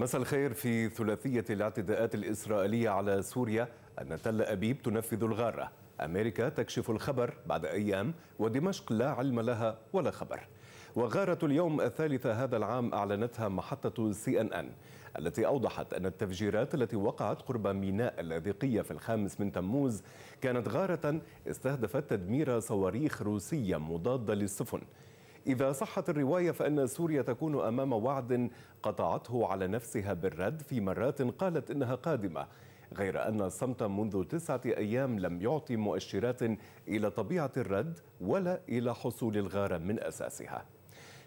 مساء الخير في ثلاثية الاعتداءات الإسرائيلية على سوريا. أن تل أبيب تنفذ الغارة. أمريكا تكشف الخبر بعد أيام ودمشق لا علم لها ولا خبر. وغارة اليوم الثالثة هذا العام أعلنتها محطة سي أن أن التي أوضحت أن التفجيرات التي وقعت قرب ميناء اللاذقية في الخامس من تموز كانت غارة استهدفت تدمير صواريخ روسية مضادة للسفن. إذا صحت الرواية فإن سوريا تكون أمام وعد قطعته على نفسها بالرد في مرات قالت إنها قادمة غير أن الصمت منذ تسعة أيام لم يعطي مؤشرات إلى طبيعة الرد ولا إلى حصول الغارة من أساسها.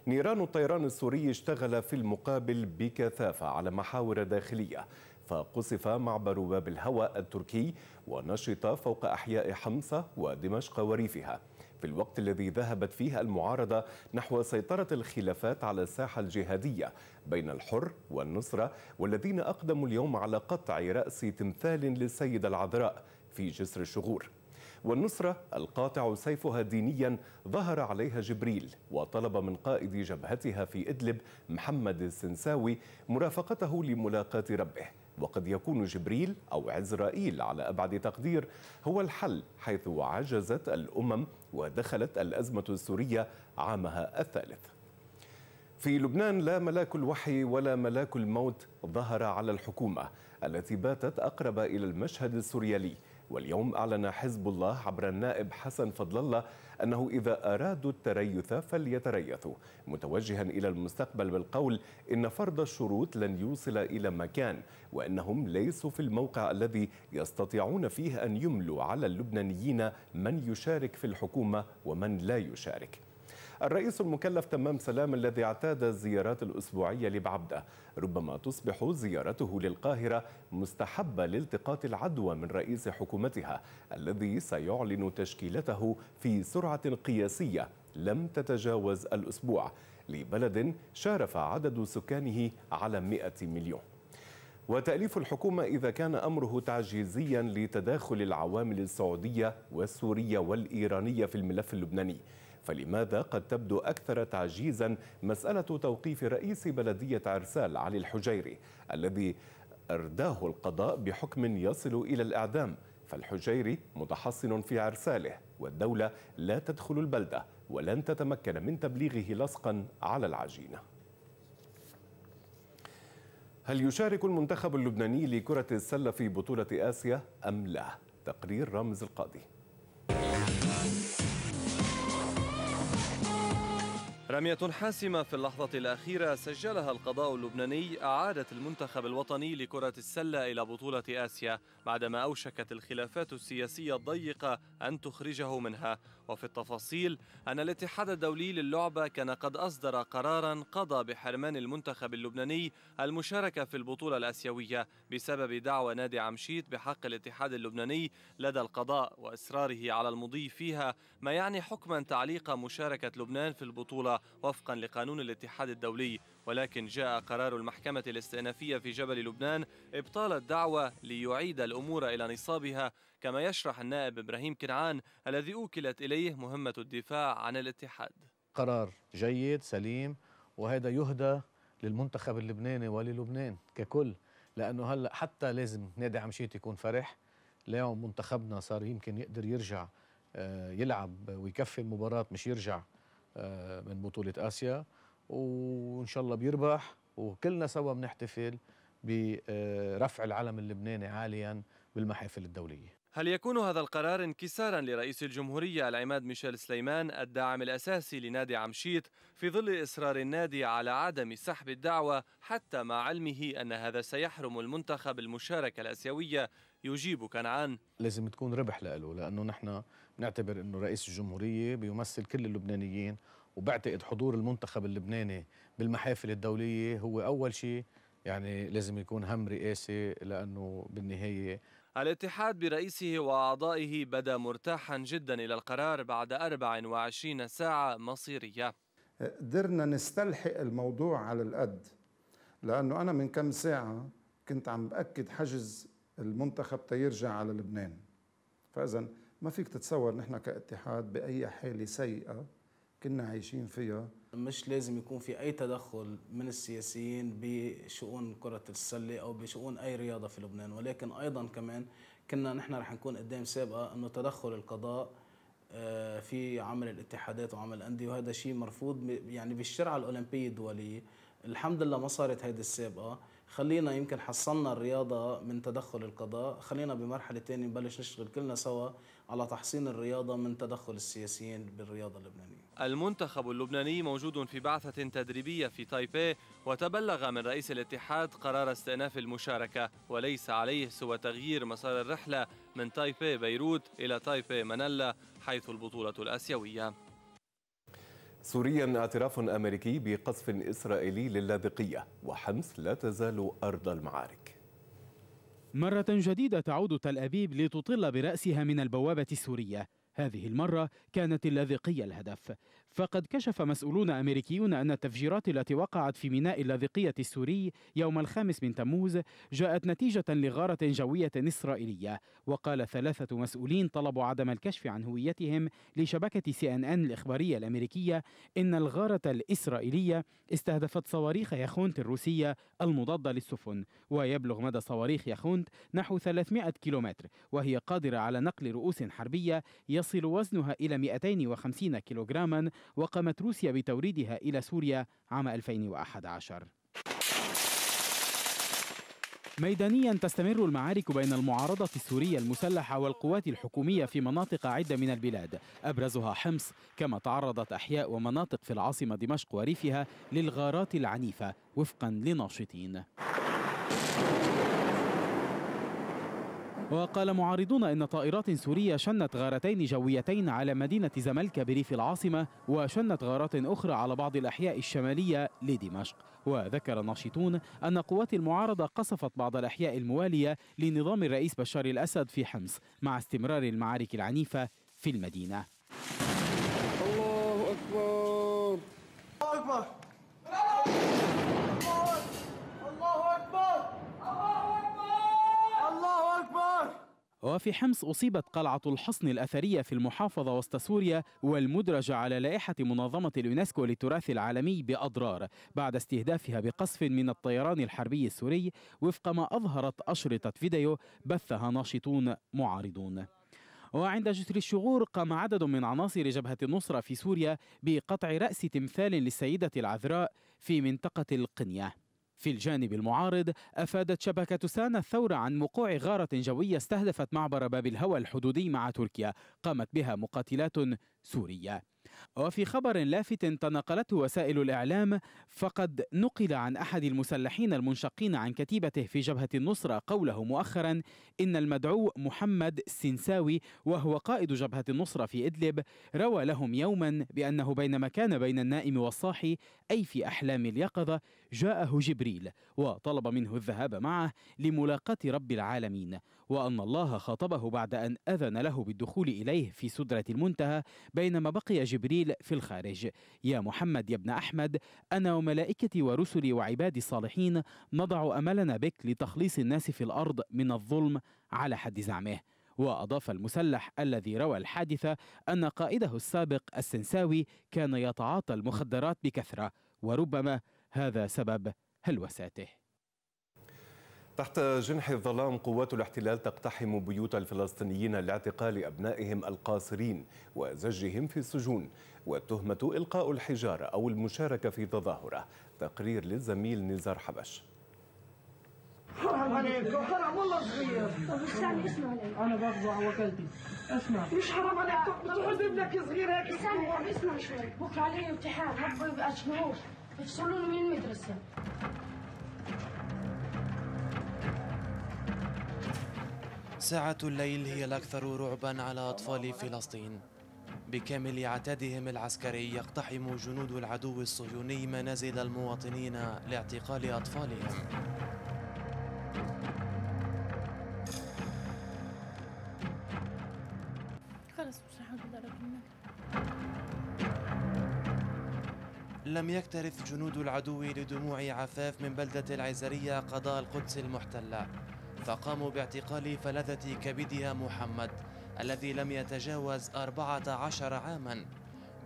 نيران الطيران السوري اشتغل في المقابل بكثافة على محاور داخلية فقصف معبر باب الهواء التركي ونشط فوق أحياء حمصة ودمشق وريفها. في الوقت الذي ذهبت فيه المعارضة نحو سيطرة الخلافات على الساحة الجهادية بين الحر والنصرة والذين أقدموا اليوم على قطع رأس تمثال للسيدة العذراء في جسر الشغور. والنصرة القاطع سيفها دينيا ظهر عليها جبريل وطلب من قائد جبهتها في إدلب محمد السنساوي مرافقته لملاقاة ربه. وقد يكون جبريل أو عزرائيل على أبعد تقدير هو الحل حيث عجزت الأمم ودخلت الأزمة السورية عامها الثالث. في لبنان لا ملاك الوحي ولا ملاك الموت ظهر على الحكومة التي باتت أقرب إلى المشهد السوريالي واليوم أعلن حزب الله عبر النائب حسن فضل الله أنه إذا أرادوا التريث فليتريثوا. متوجها إلى المستقبل بالقول إن فرض الشروط لن يوصل إلى مكان وأنهم ليسوا في الموقع الذي يستطيعون فيه أن يملوا على اللبنانيين من يشارك في الحكومة ومن لا يشارك. الرئيس المكلف تمام سلام الذي اعتاد الزيارات الأسبوعية لبعبدة. ربما تصبح زيارته للقاهرة مستحبة لالتقاط العدوى من رئيس حكومتها الذي سيعلن تشكيلته في سرعة قياسية لم تتجاوز الأسبوع. لبلد شارف عدد سكانه على 100 مليون. وتأليف الحكومة إذا كان أمره تعجيزيا لتداخل العوامل السعودية والسورية والإيرانية في الملف اللبناني. فلماذا قد تبدو أكثر تعجيزا مسألة توقيف رئيس بلدية عرسال علي الحجيري الذي أرداه القضاء بحكم يصل إلى الإعدام. فالحجيري متحصن في عرساله والدولة لا تدخل البلدة ولن تتمكن من تبليغه لصقا على العجينة. هل يشارك المنتخب اللبناني لكرة السلة في بطولة آسيا أم لا؟ تقرير رامز القاضي. رمية حاسمة في اللحظة الأخيرة سجلها القضاء اللبناني أعادت المنتخب الوطني لكرة السلة إلى بطولة آسيا بعدما أوشكت الخلافات السياسية الضيقة أن تخرجه منها. وفي التفاصيل أن الاتحاد الدولي للعبة كان قد أصدر قرارا قضى بحرمان المنتخب اللبناني المشاركة في البطولة الآسيوية بسبب دعوى نادي عمشيت بحق الاتحاد اللبناني لدى القضاء وإصراره على المضي فيها ما يعني حكما تعليق مشاركة لبنان في البطولة وفقا لقانون الاتحاد الدولي. ولكن جاء قرار المحكمة الاستئنافية في جبل لبنان إبطال الدعوة ليعيد الأمور إلى نصابها كما يشرح النائب إبراهيم كنعان الذي أوكلت إليه مهمة الدفاع عن الاتحاد. قرار جيد سليم وهذا يهدى للمنتخب اللبناني وللبنان ككل لأنه هلأ حتى لازم نادي عمشيت يكون فرح. اليوم منتخبنا صار يمكن يقدر يرجع آه، يلعب ويكفي المباراة مش يرجع آه، من بطولة آسيا. وإن شاء الله بيربح وكلنا سوا بنحتفل برفع العلم اللبناني عاليا بالمحافل الدولية. هل يكون هذا القرار انكسارا لرئيس الجمهورية العماد ميشيل سليمان الداعم الأساسي لنادي عمشيت في ظل إصرار النادي على عدم سحب الدعوة حتى مع علمه أن هذا سيحرم المنتخب المشاركة الأسيوية؟ يجيب كنعان. لازم تكون ربح له لأنه نحن نعتبر أنه رئيس الجمهورية بيمثل كل اللبنانيين وبعتقد حضور المنتخب اللبناني بالمحافل الدولية هو أول شيء. يعني لازم يكون هم رئاسي لأنه بالنهاية الاتحاد برئيسه وأعضائه بدا مرتاحا جدا إلى القرار بعد 24 ساعة مصيرية. قدرنا نستلحق الموضوع على القد لأنه أنا من كم ساعة كنت عم بأكد حجز المنتخب تيرجع على لبنان. فإذا ما فيك تتصور نحن كاتحاد بأي حالة سيئة كنا عايشين فيها. مش لازم يكون في أي تدخل من السياسيين بشؤون كرة السلة أو بشؤون أي رياضة في لبنان. ولكن أيضا كمان كنا نحن رح نكون قدام سابقة أنه تدخل القضاء آه، في عمل الاتحادات وعمل الأندية. وهذا شيء مرفوض يعني بالشرعة الأولمبية الدولية الحمد لله ما صارت هيدي السابقة. خلينا يمكن حصلنا الرياضة من تدخل القضاء خلينا بمرحلة تانية نبلش نشتغل كلنا سوا على تحصين الرياضة من تدخل السياسيين بالرياضة اللبنانية. المنتخب اللبناني موجود في بعثة تدريبية في تايبي وتبلغ من رئيس الاتحاد قرار استئناف المشاركة وليس عليه سوى تغيير مسار الرحلة من تايبي بيروت إلى تايبي مانيلا حيث البطولة الآسيوية. سوريا اعتراف أمريكي بقصف إسرائيلي للاذقية وحمص لا تزال أرض المعارك. مرة جديدة تعود تل أبيب لتطل برأسها من البوابة السورية. هذه المرة كانت اللاذقية الهدف. فقد كشف مسؤولون أمريكيون أن التفجيرات التي وقعت في ميناء اللاذقية السوري يوم الخامس من تموز جاءت نتيجة لغارة جوية إسرائيلية وقال ثلاثة مسؤولين طلبوا عدم الكشف عن هويتهم لشبكة سي إن إن الإخبارية الأمريكية إن الغارة الإسرائيلية استهدفت صواريخ يخونت الروسية المضادة للسفن ويبلغ مدى صواريخ يخونت نحو 300 كيلومتر وهي قادرة على نقل رؤوس حربية يصل وزنها إلى 250 كيلوغراما وقامت روسيا بتوريدها إلى سوريا عام 2011 ميدانيا تستمر المعارك بين المعارضة السورية المسلحة والقوات الحكومية في مناطق عدة من البلاد. أبرزها حمص كما تعرضت أحياء ومناطق في العاصمة دمشق وريفها للغارات العنيفة وفقا لناشطين. وقال معارضون إن طائرات سورية شنت غارتين جويتين على مدينة زملكا بريف العاصمة وشنت غارات أخرى على بعض الأحياء الشمالية لدمشق. وذكر ناشطون أن قوات المعارضة قصفت بعض الأحياء الموالية لنظام الرئيس بشار الأسد في حمص مع استمرار المعارك العنيفة في المدينة الله اكبر الله اكبر وفي حمص أصيبت قلعة الحصن الأثرية في المحافظة وسط سوريا والمدرجة على لائحة منظمة اليونسكو للتراث العالمي بأضرار بعد استهدافها بقصف من الطيران الحربي السوري وفق ما أظهرت أشرطة فيديو بثها ناشطون معارضون. وعند جسر الشغور قام عدد من عناصر جبهة النصرة في سوريا بقطع رأس تمثال للسيدة العذراء في منطقة القنية. في الجانب المعارض أفادت شبكة سانا الثورة عن وقوع غارة جوية استهدفت معبر باب الهوى الحدودي مع تركيا قامت بها مقاتلات سورية. وفي خبر لافت تناقلته وسائل الإعلام فقد نقل عن أحد المسلحين المنشقين عن كتيبته في جبهة النصرة قوله مؤخرا إن المدعو محمد السنساوي وهو قائد جبهة النصرة في إدلب روى لهم يوما بأنه بينما كان بين النائم والصاحي أي في أحلام اليقظة جاءه جبريل وطلب منه الذهاب معه لملاقاة رب العالمين. وأن الله خاطبه بعد أن أذن له بالدخول إليه في سدرة المنتهى بينما بقي جبريل في الخارج. يا محمد يا ابن أحمد أنا وملائكتي ورسلي وعبادي الصالحين نضع أملنا بك لتخليص الناس في الأرض من الظلم على حد زعمه. وأضاف المسلح الذي روى الحادثة أن قائده السابق السنساوي كان يتعاطى المخدرات بكثرة وربما هذا سبب هلوساته. تحت جنح الظلام قوات الاحتلال تقتحم بيوت الفلسطينيين لاعتقال أبنائهم القاصرين وزجهم في السجون والتهمة إلقاء الحجارة أو المشاركة في تظاهرة. تقرير للزميل نزار حبش. حرام عليك حرام والله صغير طب استنى اسمع لي أنا بفضع وكلتي. اسمع. مش حرام عليك بتقعد ابنك صغير هيك. استنى اسمع شوي. بكرة علي امتحان. هبوا يبقى شهور. يفصلوني من المدرسة. ساعة الليل هي الأكثر رعبا على أطفال فلسطين. بكامل عتادهم العسكري يقتحم جنود العدو الصهيوني منازل المواطنين لاعتقال أطفالهم. لم يكترث جنود العدو لدموع عفاف من بلدة العزرية قضاء القدس المحتلة. فقاموا باعتقال فلذة كبدها محمد الذي لم يتجاوز أربعة عشر عاما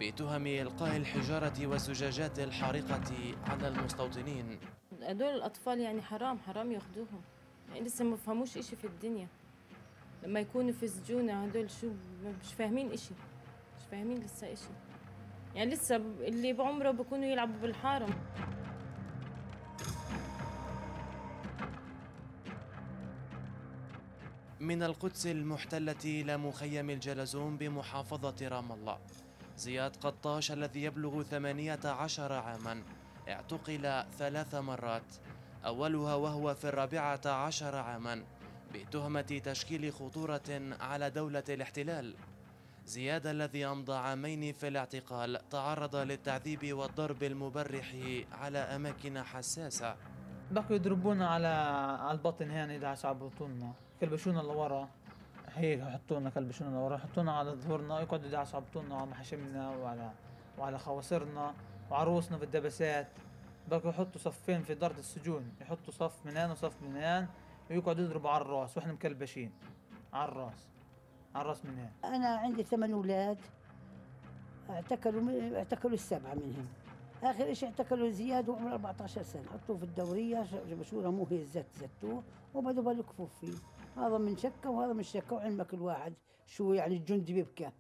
بتهم إلقاء الحجارة والزجاجات الحارقة على المستوطنين. هدول الأطفال يعني حرام حرام ياخدوهم. يعني لسه ما فهموش إشي في الدنيا. لما يكونوا في سجون هدول شو مش فاهمين إشي مش فاهمين لسه إشي. يعني لسه اللي بعمره بيكونوا يلعبوا بالحارم من القدس المحتلة إلى مخيم الجلزوم بمحافظة رام الله. زياد قطاش الذي يبلغ ثمانية عشر عاما اعتقل ثلاث مرات. أولها وهو في الرابعة عشر عاما بتهمة تشكيل خطورة على دولة الاحتلال. زياد الذي أمضى عامين في الاعتقال تعرض للتعذيب والضرب المبرح على أماكن حساسة. بقوا يضربونا على على البطن هنا يدعس على بطوننا كلبشونا لورا. هيك يحطونا كلبشونا لورا. يحطونا على ظهورنا. يقعدوا يدعسوا على بطوننا وعلى محاشمنا وعلى وعلى خواصرنا وعروسنا بالدبسات. بقوا يحطوا صفين في دارة السجون. يحطوا صف من هنا وصف من هنا ويقعدوا يضربوا على الراس. وإحنا مكلبشين. على الراس. على الراس من هنا أنا عندي ثمان أولاد. اعتقلوا اعتقلوا السبعة منهم. آخر شيء اعتقلوا زياد وعمره 14 سنة. حطوه في الدورية جبشوره مو هي الزت زتوه وبدوا بالكفوا فيه هذا من شكة وهذا من شكة وعلمك الواحد شو يعني الجندي بيبكى.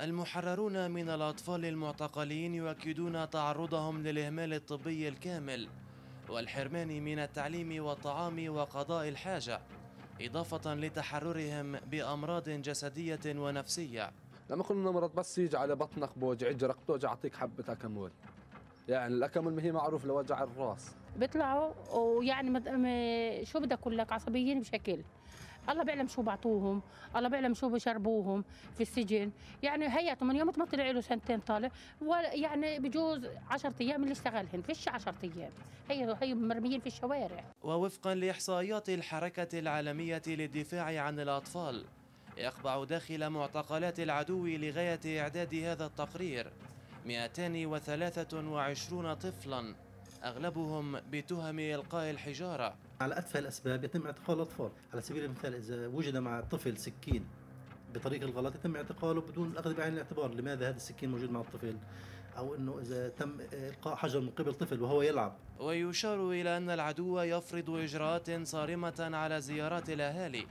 المحررون من الأطفال المعتقلين يؤكدون تعرضهم للإهمال الطبي الكامل والحرمان من التعليم والطعام وقضاء الحاجة إضافة لتحررهم بأمراض جسدية ونفسية. لما كنا مرض بس يجي على بطنك بوجع جرقت توجع أعطيك حبة أكمول يعني الأكمول هي معروف لوجع الراس. بيطلعوا ويعني مد... م... شو بدي أقول لك؟ عصبيين بشكل. الله بيعلم شو بعطوهم الله بيعلم شو بشربوهم في السجن. يعني هيئته من يوم ما طلع له سنتين طالع يعني بجوز 10 أيام اللي اشتغلهن فيش 10 أيام. هي هي مرميين في الشوارع. ووفقا لإحصائيات الحركة العالمية للدفاع عن الأطفال يقبع داخل معتقلات العدو لغاية إعداد هذا التقرير. 223 طفلا أغلبهم بتهم إلقاء الحجارة. على أتفه الأسباب يتم اعتقال الأطفال. على سبيل المثال إذا وجد مع الطفل سكين بطريق الغلط يتم اعتقاله بدون الأخذ بعين الاعتبار. لماذا هذا السكين موجود مع الطفل؟ أو أنه إذا تم إلقاء حجر من قبل طفل وهو يلعب. ويشار إلى أن العدو يفرض إجراءات صارمة على زيارات الأهالي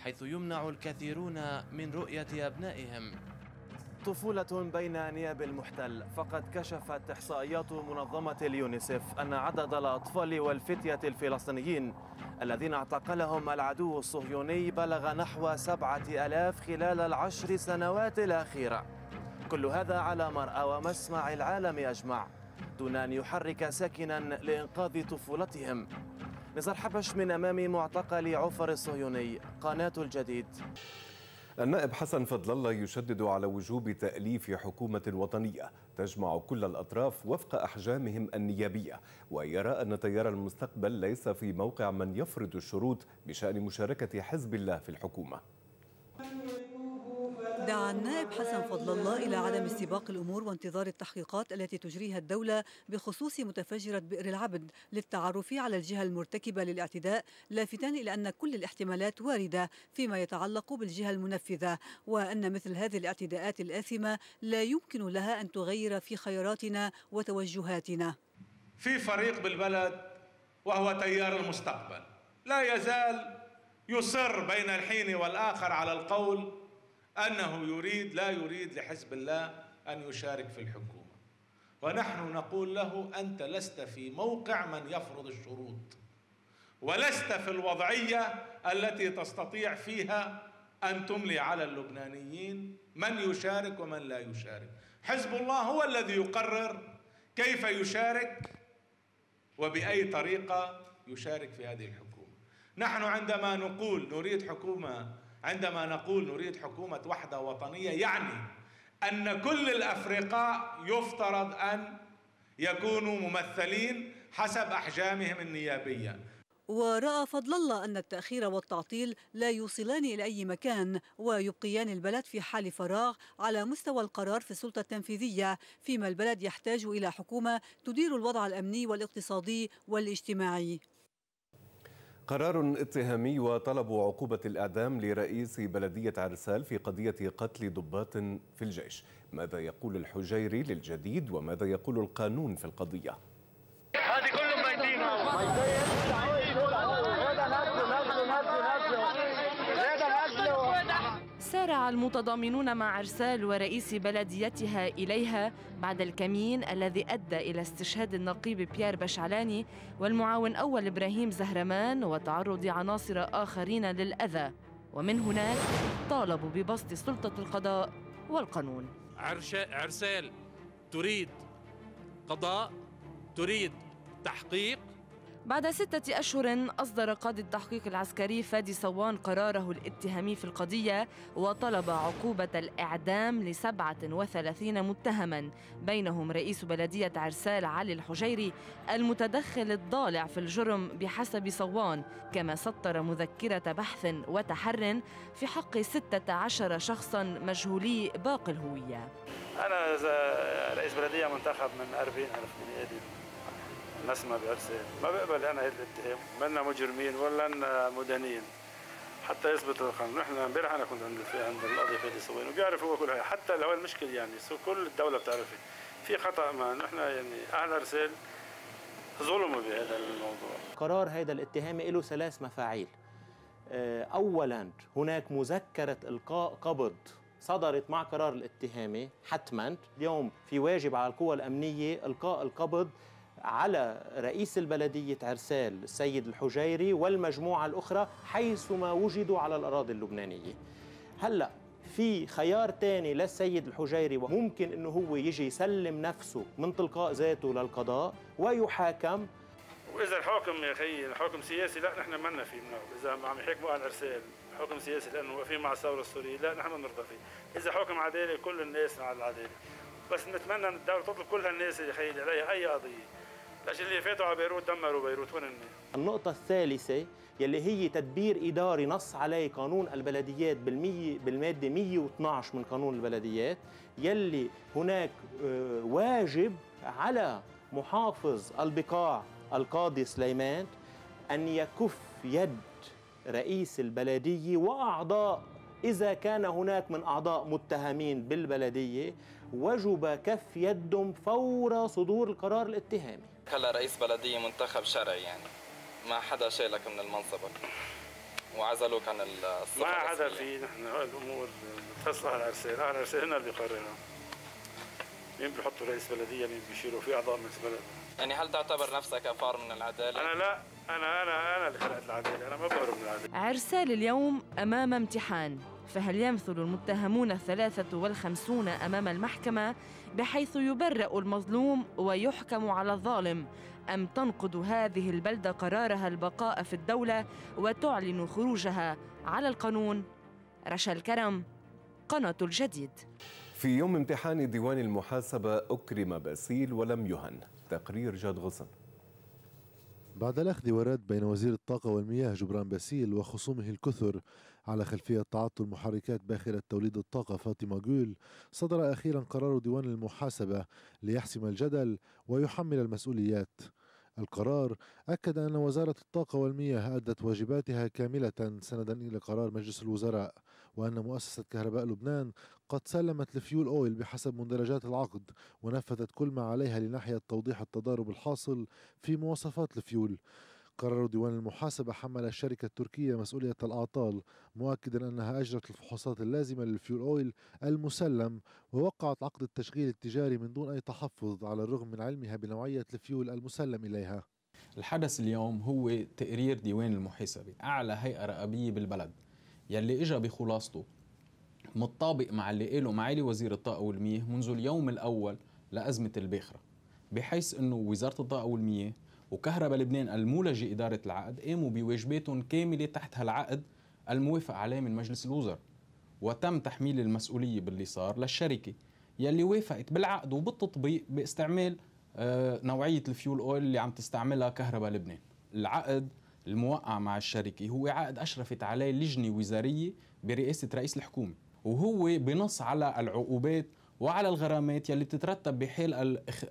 حيث يمنع الكثيرون من رؤية أبنائهم. طفولة بين أنياب المحتل فقد كشفت إحصائيات منظمة اليونيسف أن عدد الأطفال والفتية الفلسطينيين الذين اعتقلهم العدو الصهيوني بلغ نحو سبعة ألاف خلال العشر سنوات الأخيرة. كل هذا على مرأى ومسمع العالم أجمع دون أن يحرك ساكنا لإنقاذ طفولتهم. نزار حبش من أمام معتقل عفر الصهيوني قناة الجديد. النائب حسن فضل الله يشدد على وجوب تأليف حكومة وطنية تجمع كل الأطراف وفق أحجامهم النيابية ويرى أن تيار المستقبل ليس في موقع من يفرض الشروط بشأن مشاركة حزب الله في الحكومة. دعا النائب حسن فضل الله إلى عدم استباق الأمور وانتظار التحقيقات التي تجريها الدولة بخصوص متفجرة بئر العبد للتعرف على الجهة المرتكبة للاعتداء لافتا إلى أن كل الاحتمالات واردة فيما يتعلق بالجهة المنفذة وأن مثل هذه الاعتداءات الآثمة لا يمكن لها أن تغير في خياراتنا وتوجهاتنا. في فريق بالبلد وهو تيار المستقبل لا يزال يصر بين الحين والآخر على القول أنه يريد لا يريد لحزب الله أن يشارك في الحكومة. ونحن نقول له أنت لست في موقع من يفرض الشروط ولست في الوضعية التي تستطيع فيها أن تملي على اللبنانيين من يشارك ومن لا يشارك. حزب الله هو الذي يقرر كيف يشارك وبأي طريقة يشارك في هذه الحكومة. نحن عندما نقول نريد حكومة عندما نقول نريد حكومة وحدة وطنية يعني أن كل الأفرقاء يفترض أن يكونوا ممثلين حسب أحجامهم النيابية. ورأى فضل الله أن التأخير والتعطيل لا يوصلان إلى أي مكان ويبقيان البلد في حال فراغ على مستوى القرار في السلطة التنفيذية فيما البلد يحتاج إلى حكومة تدير الوضع الأمني والاقتصادي والاجتماعي. قرار اتهامي وطلب عقوبة الإعدام لرئيس بلدية عرسال في قضية قتل ضباط في الجيش. ماذا يقول الحجيري للجديد وماذا يقول القانون في القضية؟ هذه سارع المتضامنون مع عرسال ورئيس بلديتها إليها بعد الكمين الذي أدى إلى استشهاد النقيب بيير بشعلاني والمعاون أول إبراهيم زهرمان وتعرض عناصر آخرين للأذى. ومن هناك طالبوا ببسط سلطة القضاء والقانون. عرسال تريد قضاء تريد تحقيق بعد ستة أشهر أصدر قاضي التحقيق العسكري فادي صوان قراره الاتهامي في القضية وطلب عقوبة الإعدام لسبعة وثلاثين متهما. بينهم رئيس بلدية عرسال علي الحجيري المتدخل الضالع في الجرم بحسب صوان كما سطر مذكرة بحث وتحر في حق ستة عشر شخصا مجهولي باقي الهوية. أنا رئيس بلدية منتخب من أربعين ألف من نسمة بعرسين ما بقبل أنا هيك الاتهام. منا مجرمين ولا مدانين حتى يثبت القانون. نحن امبارح أنا كنت عند عند القاضي فادي سوين وبيعرف هو كل هاي حتى لو المشكل يعني كل الدولة بتعرف في خطأ ما. نحن يعني أهل أرسال ظلموا بهذا الموضوع. قرار هذا الاتهام له ثلاث مفاعيل. اولا هناك مذكرة إلقاء قبض صدرت مع قرار الاتهامي حتما. اليوم في واجب على القوى الأمنية إلقاء القبض على رئيس البلدية عرسال السيد الحجيري والمجموعة الأخرى حيثما وجدوا على الأراضي اللبنانية. هلأ في خيار تاني للسيد الحجيري وممكن أنه هو يجي يسلم نفسه من تلقاء ذاته للقضاء ويحاكم. وإذا الحاكم يا أخي الحاكم سياسي لا نحن منا فيه منه. إذا عم يحكموا على الأرسال حكم سياسي لأنه واقفين مع الثورة السورية لا نحن بنرضى فيه. إذا حكم عدالي كل الناس على العدالة. بس نتمنى إن الدولة تطلب كل هالناس يا أخي عليها أي قضية. لأجل اللي فاتوا على بيروت دمروا بيروت. وين النقطة الثالثة يلي هي تدبير إداري نص عليه قانون البلديات بالمية بالمادة 112 من قانون البلديات يلي هناك واجب على محافظ البقاع القاضي سليمان أن يكف يد رئيس البلدية وأعضاء. إذا كان هناك من أعضاء متهمين بالبلدية وجب كف يدهم فور صدور القرار الاتهامي. هلا رئيس بلدية منتخب شرعي يعني. ما حدا شالك من المنصب. وعزلوك عن الصفة ما حدا في نحن الأمور بتخص أهل الارسال، أهل الارسال هن اللي بيقرروا مين بيحطوا رئيس بلدية؟ مين بيشيلوا؟ في أعضاء مجلس بلد يعني هل تعتبر نفسك أفار من العدالة؟ أنا لا. أنا أنا أنا اللي خلقت العدالة. أنا ما بهرب من العدالة. عرسال اليوم أمام امتحان. فهل يمثل المتهمون الثلاثة والخمسون أمام المحكمة بحيث يبرأ المظلوم ويحكم على الظالم؟ أم تنقض هذه البلدة قرارها البقاء في الدولة وتعلن خروجها على القانون؟ رشا الكرم قناة الجديد. في يوم امتحان ديوان المحاسبة أكرم باسيل ولم يهن. تقرير جاد غصن بعد الأخذ والرد بين وزير الطاقة والمياه جبران باسيل وخصومه الكثر على خلفية تعطل محركات باخرة توليد الطاقة فاطمة غول صدر أخيرا قرار ديوان المحاسبة ليحسم الجدل ويحمل المسؤوليات. القرار أكد أن وزارة الطاقة والمياه أدت واجباتها كاملة سندا إلى قرار مجلس الوزراء وأن مؤسسة كهرباء لبنان قد سلمت ال fuel oil بحسب مندرجات العقد ونفذت كل ما عليها لناحية توضيح التضارب الحاصل في مواصفات الفيول. قرار ديوان المحاسبة حمل الشركة التركية مسؤولية الأعطال مؤكدا أنها أجرت الفحوصات اللازمة لل fuel oil المسلم ووقعت عقد التشغيل التجاري من دون أي تحفظ على الرغم من علمها بنوعية الفيول المسلم إليها. الحدث اليوم هو تقرير ديوان المحاسبة أعلى هيئة رقابية بالبلد يلي إجا بخلاصته متطابق مع اللي قاله معالي وزير الطاقة والمياه منذ اليوم الأول لأزمة الباخرة بحيث أنه وزارة الطاقة والمياه وكهرباء لبنان المولجة إدارة العقد قاموا بواجباتهم كاملة تحت هالعقد الموافق عليه من مجلس الوزراء وتم تحميل المسؤولية باللي صار للشركة يلي وافقت بالعقد وبالتطبيق باستعمال نوعية الفيول أويل اللي عم تستعملها كهرباء لبنان. العقد الموقع مع الشركة هو عقد أشرفت عليه لجنة وزارية برئاسة رئيس الحكومة وهو بنص على العقوبات وعلى الغرامات يلي بتترتب بحال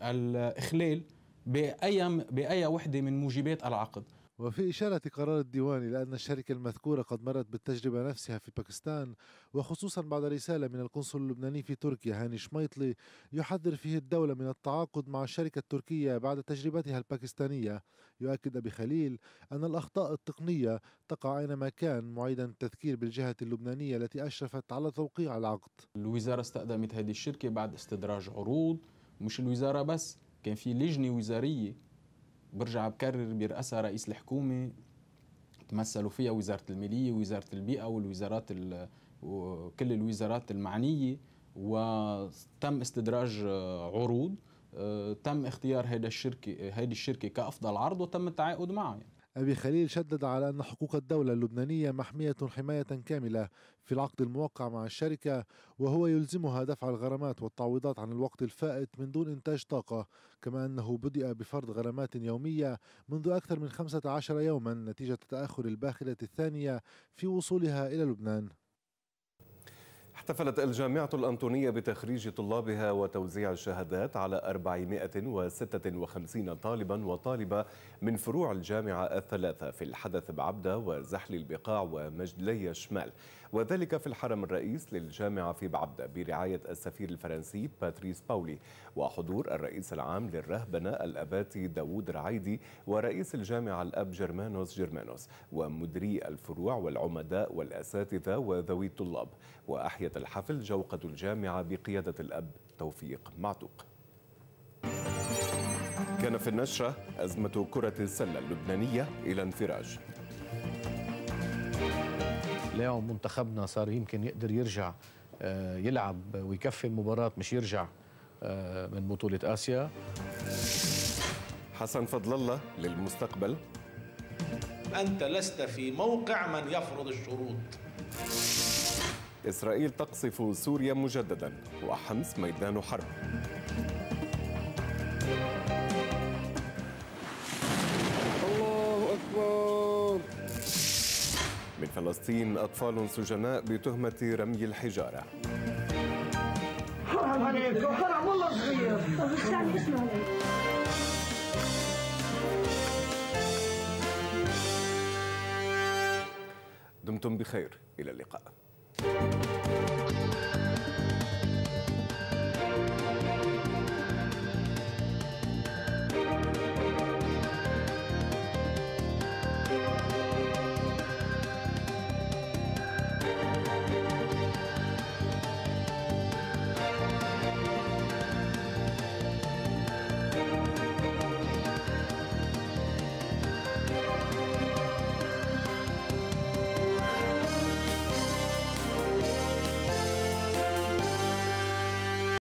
الإخلال بأي بأي وحدة من موجبات العقد. وفي إشارة قرار الديوان إلى أن الشركة المذكورة قد مرت بالتجربة نفسها في باكستان وخصوصا بعد رسالة من القنصل اللبناني في تركيا هاني شميطلي يحذر فيه الدولة من التعاقد مع الشركة التركية بعد تجربتها الباكستانية. يؤكد أبي خليل أن الأخطاء التقنية تقع أينما كان معيدا التذكير بالجهة اللبنانية التي أشرفت على توقيع العقد. الوزارة استخدمت هذه الشركة بعد استدراج عروض مش الوزارة بس كان في لجنة وزارية برجع بكرر برأسها رئيس الحكومة تمثلوا فيها وزارة المالية ووزارة البيئة والوزارات وكل الوزارات المعنية وتم استدراج عروض تم اختيار هذا الشركة هذه الشركة كأفضل عرض وتم التعاقد معها يعني. أبي خليل شدد على أن حقوق الدولة اللبنانية محمية حماية كاملة في العقد الموقع مع الشركة وهو يلزمها دفع الغرامات والتعويضات عن الوقت الفائت من دون إنتاج طاقة كما أنه بدأ بفرض غرامات يومية منذ أكثر من 15 يوما نتيجة تأخر الباخرة الثانية في وصولها إلى لبنان. احتفلت الجامعة الأنطونية بتخريج طلابها وتوزيع الشهادات على 456 طالبا وطالبة من فروع الجامعة الثلاثة في الحدث بعبدة وزحل البقاع ومجدلي الشمال وذلك في الحرم الرئيس للجامعة في بعبدة برعاية السفير الفرنسي باتريس باولي. وحضور الرئيس العام للرهبنة الأباتي داوود رعيدي ورئيس الجامعة الأب جرمانوس جرمانوس ومدري الفروع والعمداء والأساتذة وذوي الطلاب. وأحيت الحفل جوقة الجامعة بقيادة الأب توفيق معتوق. كان في النشرة أزمة كرة السلة اللبنانية إلى انفراج. اليوم منتخبنا صار يمكن يقدر يرجع يلعب ويكفي المباراة مش يرجع من بطولة آسيا. حسن فضل الله للمستقبل. أنت لست في موقع من يفرض الشروط. إسرائيل تقصف سوريا مجددا وحمص ميدان حرب. فلسطين أطفال سجناء بتهمة رمي الحجارة. حرام عليك حرام والله صغير دمتم بخير. إلى اللقاء.